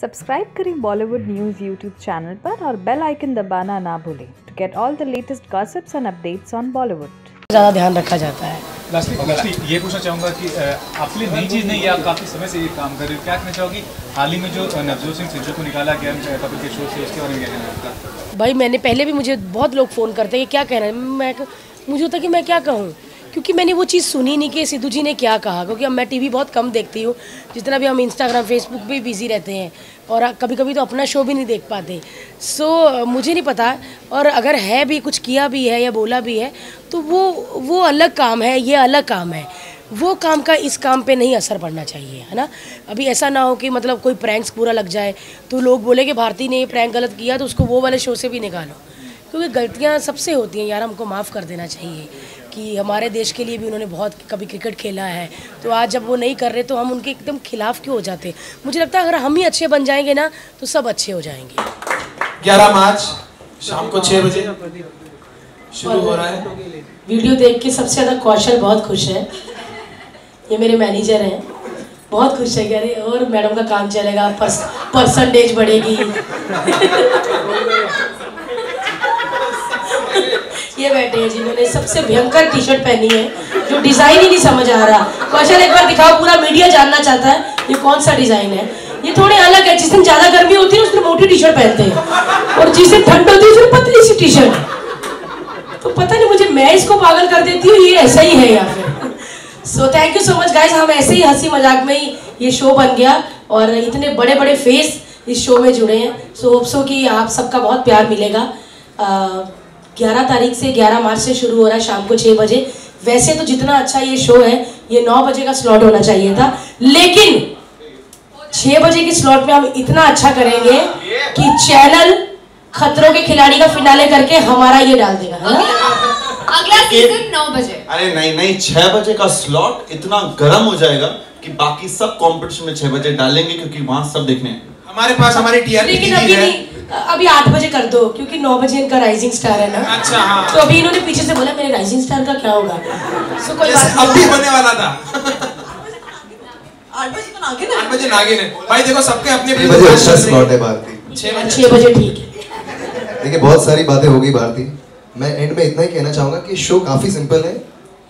Subscribe करें Bollywood news YouTube channel पर और बेल आइकन दबाना ना भूलें to get all the latest gossips and updates on Bollywood ज़्यादा ध्यान रखा जाता है। लास्टली लास्टली ये पूछना चाहूँगा कि आपके लिए नई चीज़ नहीं है आप काफ़ी समय से ये काम कर रहे हो। क्या कहना चाहोगी? हाल ही में जो नवजोत सिंह सिद्धू को निकाला गया कपिल के शो से इसके बारे में क्या कहना है भाई मैंने पहले भी मुझे बहुत लोग फ़ोन करते हैं कि क्या कहना है। मैं मुझे होता कि मैं क्या कहूँ? क्योंकि मैंने वो चीज़ सुनी नहीं कि सिद्धू जी ने क्या कहा क्योंकि अब मैं टीवी बहुत कम देखती हूँ जितना भी हम इंस्टाग्राम फेसबुक पे बिज़ी रहते हैं और कभी कभी तो अपना शो भी नहीं देख पाते। सो so, मुझे नहीं पता और अगर है भी कुछ किया भी है या बोला भी है तो वो वो अलग काम है ये अलग काम है। वो काम का इस काम पे नहीं असर पड़ना चाहिए है ना? अभी ऐसा ना हो कि मतलब कोई प्रैंक्स पूरा लग जाए तो लोग बोले कि भारती ने ये प्रैंक गलत किया तो उसको वो वाले शो से भी निकालो। क्योंकि गलतियाँ सबसे होती हैं यार हमको माफ़ कर देना चाहिए। कि हमारे देश के लिए भी उन्होंने बहुत कभी क्रिकेट खेला है। तो आज जब वो नहीं कर रहे तो हम उनके एकदम खिलाफ क्यों हो जाते? मुझे लगता है अगर हम ही अच्छे बन जाएँगे ना तो सब अच्छे हो जाएँगे। 11 मार्च शाम को 6 बजे। शुरू हो रहा है। वीडियो देख के सबसे ज़्यादा कौशल बहुत खुश है। ये मेरे मैनेजर हैं। बहुत खुश है कह रहे और मैडम का काम चलेगा पर्स, परसेंटेज बढ़ेगी। ये बैठे हैं जिन्होंने सबसे भयंकर टी शर्ट पहनी है, जो डिज़ाइन ही नहीं समझ आ रहा। कौशल एक बार दिखाओ, पूरा मीडिया जानना चाहता है, ये कौन सा डिज़ाइन है? ये थोड़े अलग है, जिस दिन ज़्यादा गर्मी होती है, उस दिन मोटी टी शर्ट पहनते हैं। और जिस दिन ठंड होती है पतली सी टी शर्ट तो पता नहीं मुझे, मैं इसको पागल कर देती हूँ, ये ऐसा ही है या फिर so thank you so much guys हम ऐसे ही हँसी मज़ाक में ही ये शो बन गया और इतने बड़े बड़े फेस इस शो में जुड़े हैं। सो होप सो कि आप सबका बहुत प्यार मिलेगा। ग्यारह तारीख से ग्यारह मार्च से शुरू हो रहा है शाम को छः बजे। वैसे तो जितना अच्छा ये शो है ये नौ बजे का स्लॉट होना चाहिए था। लेकिन छः बजे के स्लॉट में हम इतना अच्छा करेंगे कि चैनल खतरों के खिलाड़ी का फिनाले करके हमारा ये डाल देगा है ना? अगला सीज़न नौ बजे। अरे नहीं नहीं छह बजे का स्लॉट इतना गर्म हो जाएगा कि बाकी सब कंपटीशन में छह बजे डालेंगे क्योंकि वहाँ सब देखने हमारे पास हमारी टीआरपी लेकिन अभी है। नहीं अभी आठ बजे कर दो क्योंकि नौ बजे इनका राइजिंग स्टार है ना। अच्छा हाँ। तो अभी इन्होंने पीछे से बोला मेरे राइजिंग स्टार का क्या होगा? सो कोई बात अब भी नहीं होने वाला था। आठ बजे तो नागिन आठ बजे नागिन है। भाई देखो सबके अपने छह बजे अच्छा स्लॉट है भारती। छह बजे। ठीक है। देखिए बहुत सारी बातें हो गई भारती। मैं एंड में इतना ही कहना चाहूँगा कि शो काफ़ी सिंपल है।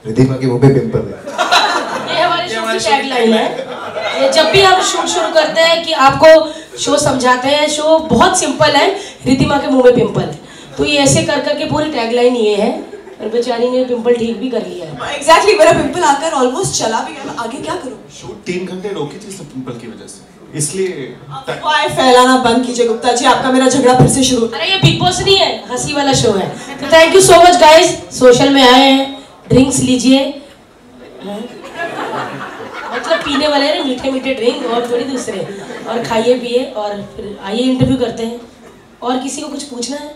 रिधिमा के मुँह पे पिंपल है। ये हमारे शो की टैगलाइन है। जब भी हम शूट शुरू करते हैं कि आपको शो समझाते हैं शो बहुत सिंपल है रितिमा के मुँह में पिंपल तो ये ऐसे कर करके पूरी टैगलाइन ये है और बेचारी ने पिंपल ठीक भी कर लिया है। एग्जैक्टली मेरा पिंपल आकर ऑलमोस्ट चला भी गया आगे क्या करूँ? शूट तीन घंटे रोकी थी सब पिंपल की वजह से। इसलिए अफवाहें फैलाना बंद कीजिए गुप्ता जी आपका मेरा झगड़ा फिर से शुरू। अरे ये बिग बॉस नहीं है हँसी वाला शो है। तो thank you so much guys social में आए हैं ड्रिंक्स लीजिए। हाँ। मतलब पीने वाले हैं ना मीठे मीठे ड्रिंक और थोड़ी दूसरे। और खाइए पिए और फिर आइए इंटरव्यू करते हैं। और किसी को कुछ पूछना है?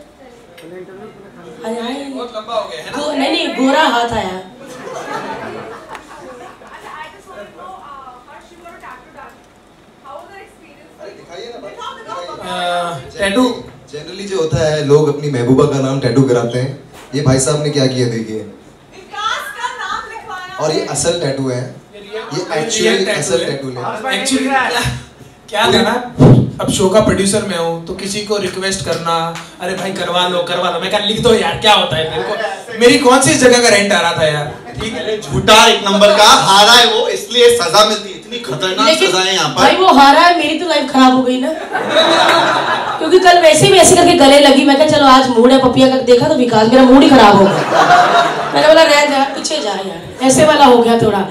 हो गया है नहीं नहीं गोरा हाथ आया। टैटू। जनरली जो होता है लोग अपनी महबूबा का नाम टैटू कराते हैं। ये भाई साहब ने क्या किया देखिए। विकास का नाम लिखवाया और ये असल टैटू है। ये एक्चुअली असल टैटू है। एक्चुअली क्या क्या अब शो का प्रोड्यूसर मैं हूँ तो किसी को रिक्वेस्ट करना अरे भाई करवा लो करवा लो। मैं कहा लिख दो यार क्या होता है मेरे को? मेरी कौन सी जगह का रेंट आ रहा था यार? ठीक है। झूठा एक नंबर का हारा है वो इसलिए सजा मिलती है। इतनी खतरनाक सजा है यहाँ पर। भाई वो हारा है मेरी तो लाइफ खराब हो गई ना। क्योंकि कल वैसे भी ऐसे करके गले लगी। मैं कहा चलो आज मूड है पपिया का देखा तो विकास मेरा मूड ही खराब हो गया। मैंने बोला रह जा पीछे जा यार। ऐसे वाला हो गया थोड़ा।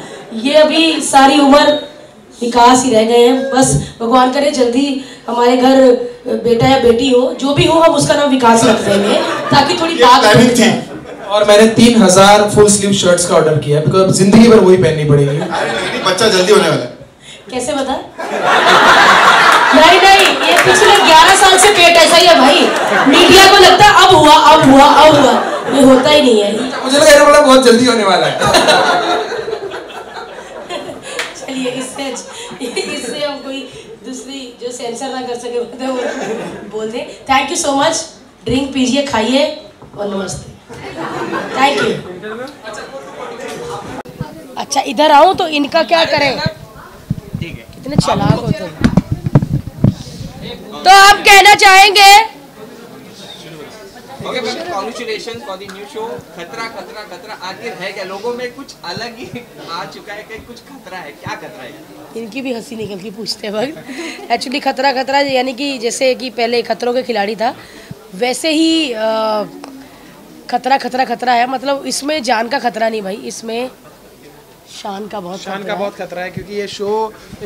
ये अभी सारी उम्र विकास ही रह गए हैं। बस भगवान करे जल्दी हमारे घर बेटा या बेटी हो जो भी हो हम उसका नाम विकास रख देंगे ताकि थोड़ी बात थी। और मैंने तीन हज़ार फुल स्लीव शर्ट्स का ऑर्डर किया बिकॉज़ ज़िंदगी भर वही पहननी पड़ेगी। अरे नहीं, नहीं, बच्चा जल्दी होने वाला है। कैसे बता? नहीं नहीं ये पिछले 11 साल से पेट ऐसा ही है भाई। मीडिया को लगता है अब हुआ अब हुआ अब हुआ। ये होता ही नहीं है। मुझे लगा ये वाला बहुत जल्दी होने वाला है। चलिए इससे हम कोई दूसरी जो सेंसर ना कर सके मतलब वो बोल दे। Thank you so much drink पीजिए खाइए और नमस्ते। थैंक यू अच्छा इधर आऊँ तो इनका क्या करें? कितने चलाक हो। तुम तो आप कहना चाहेंगे okay ma'am congratulation for the new show खतरा खतरा खतरा. आखिर है क्या? लोगों में कुछ अलग ही आ चुका है कि कुछ खतरा है? क्या खतरा है? इनकी भी हँसी निकल की पूछते वक्त एक्चुअली खतरा खतरा यानी कि जैसे कि पहले खतरों के खिलाड़ी था वैसे ही खतरा खतरा खतरा है। मतलब इसमें जान का खतरा नहीं भाई इसमें शान का बहुत शान का बहुत खतरा है क्योंकि ये शो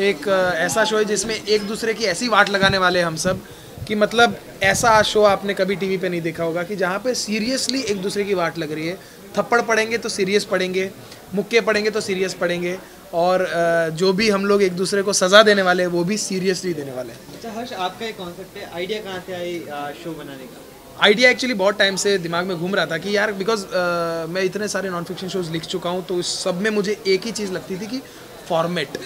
एक ऐसा शो है जिसमें एक दूसरे की ऐसी वाट लगाने वाले हम सब। कि मतलब ऐसा शो आपने कभी टीवी पे नहीं देखा होगा कि जहाँ पे सीरियसली एक दूसरे की वाट लग रही है। थप्पड़ पड़ेंगे तो सीरियस पड़ेंगे मुक्के पड़ेंगे तो सीरियस पड़ेंगे और जो भी हम लोग एक दूसरे को सज़ा देने वाले हैं वो भी सीरियसली देने वाले हैं। अच्छा हर्ष आपका एक कॉन्सेप्ट है आइडिया कहाँ से आई शो बनाने का? आइडिया एक्चुअली बहुत टाइम से दिमाग में घूम रहा था कि यार बिकॉज़ मैं इतने सारे नॉन फिक्शन शोज़ लिख चुका हूँ तो इस सब में मुझे एक ही चीज़ लगती थी कि फॉर्मेट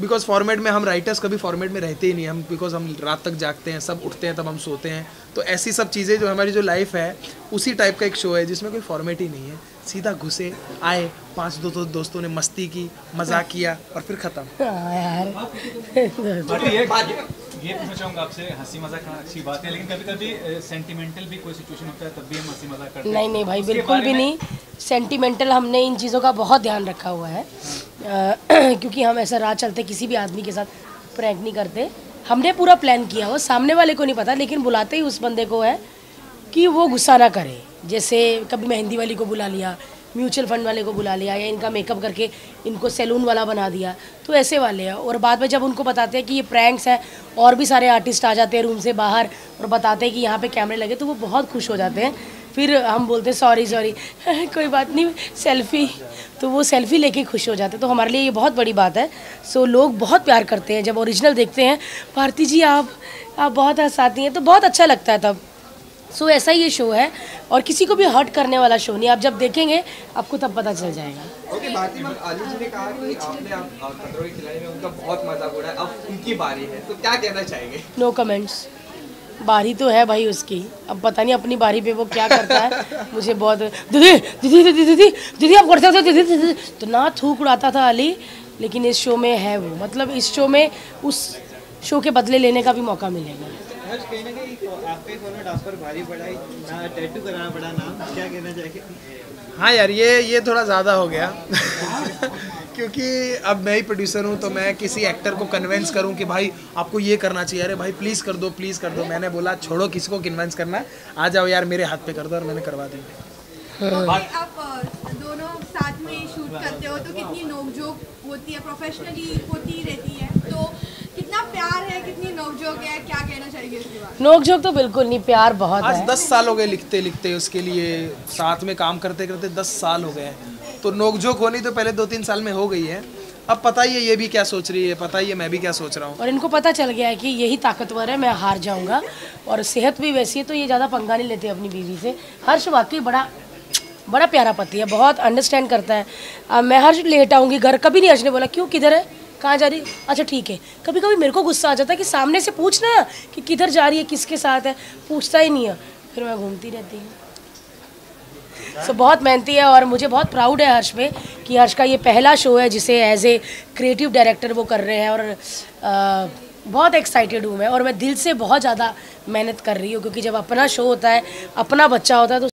बिकॉज़ फॉर्मेट में हम राइटर्स कभी फॉर्मेट में रहते ही नहीं हम बिकॉज़ हम रात तक जागते हैं सब उठते हैं तब हम सोते हैं। तो ऐसी सब चीज़ें जो हमारी जो लाइफ है उसी टाइप का एक शो है जिसमें कोई फॉर्मेट ही नहीं है। सीधा घुसे आए पाँच दो, दो दोस्तों ने मस्ती की मज़ाक किया और फिर ख़त्म। हाँ यार। ये ये पूछना चाहूँगा आपसे हँसी मज़ाक करना अच्छी बात है लेकिन कभी कभी सेंटिमेंटल भी कोई सिचुएशन होता है तब भी हम हँसी मज़ाक करते हैं। नहीं नहीं भाई बिल्कुल भी नहीं। सेंटिमेंटल हमने इन चीज़ों का बहुत ध्यान रखा हुआ है। क्योंकि हम ऐसा राह चलते, किसी भी आदमी के साथ प्रैंक नहीं करते। हमने पूरा प्लान किया हो सामने वाले को नहीं पता, लेकिन बुलाते ही उस बंदे को है कि वो गुस्सा ना करे। जैसे कभी मेहंदी वाली को बुला लिया म्यूचुअल फंड वाले को बुला लिया, या इनका मेकअप करके इनको सैलून वाला बना दिया तो ऐसे वाले हैं। और बाद में जब उनको बताते हैं कि ये प्रैंक्स हैं, और भी सारे आर्टिस्ट आ जाते हैं रूम से बाहर, और बताते हैं कि यहाँ पे कैमरे लगे तो वो बहुत खुश हो जाते हैं। फिर हम बोलते हैं सॉरी सॉरी कोई बात नहीं सेल्फी तो वो सेल्फी लेके खुश हो जाते हैं। तो हमारे लिए ये बहुत बड़ी बात है। सो लोग बहुत प्यार करते हैं। जब ओरिजिनल देखते हैं भारती जी आप आप बहुत हंसाती हैं। तो बहुत अच्छा लगता है तब। सो ऐसा ही ये शो है। और किसी को भी हर्ट करने वाला शो नहीं। आप जब देखेंगे आपको तब पता चल जाएगा। ओके भारती मैम आलू जी ने कहा कि आपने आप खतरों के खिलाड़ी में उनका बहुत मज़ाक उड़ाया। अब उनकी बारी है। तो क्या कहना चाहेंगे? नो कमेंट्स बारी तो है भाई उसकी। अब पता नहीं अपनी बारी पे वो क्या करता है। मुझे बहुत दीदी दीदी दीदी दीदी दीदी आप करते थे दीदी दीदी तो ना थूक उड़ाता था अली लेकिन इस शो में है वो। मतलब इस शो में उस शो के बदले लेने का भी मौका मिलेगा। चाहेंगे? हाँ यार ये ये थोड़ा ज़्यादा हो गया। क्योंकि अब मैं ही प्रोड्यूसर हूँ तो मैं किसी एक्टर को कन्वेंस करूँ कि भाई आपको ये करना चाहिए। अरे भाई प्लीज़ कर दो प्लीज़ कर दो। मैंने बोला छोड़ो किसी को कन्विंस करना। आ जाओ यार मेरे हाथ पे कर दो और मैंने करवा दी। ओके, आप दोनों साथ में शूट करते हो तो कितनी नोकझोंक होती है? प्रोफेशनली होती रहती है। तो कितना प्यार है कितनी नोकझोंक है? क्या कहना चाहिए इसके बाद? नोक झोंक तो बिल्कुल नहीं प्यार बहुत आज है। दस साल हो गए लिखते लिखते उसके लिए साथ में काम करते करते दस साल हो गए हैं। तो नोकझोंक होनी तो पहले दो तीन साल में हो गई है। अब पता ही है, ये भी क्या सोच रही है, पता ही है, मैं भी क्या सोच रहा हूँ। और इनको पता चल गया है कि यही ताकतवर है, मैं हार जाऊँगा। और सेहत भी वैसी है तो ये ज़्यादा पंगा नहीं लेते अपनी बीवी से। हर्ष वाकई बड़ा बड़ा प्यारा पति है, बहुत अंडरस्टैंड करता है। अब मैं हर्ष लेट आऊँगी घर, कभी नहीं हर्ष ने बोला, क्यों, किधर है? कहाँ जा रही? अच्छा ठीक है। कभी कभी मेरे को गुस्सा आ जाता है कि सामने से पूछना कि किधर जा रही है, किसके साथ है? पूछता ही नहीं है। फिर मैं घूमती रहती हूँ। सो so, बहुत मेहनती है और मुझे बहुत प्राउड है हर्ष में कि हर्ष का ये पहला शो है जिसे एज ए क्रिएटिव डायरेक्टर वो कर रहे हैं और आ, बहुत एक्साइटेड हूँ मैं और मैं दिल से बहुत ज़्यादा मेहनत कर रही हूँ क्योंकि जब अपना शो होता है अपना बच्चा होता है तो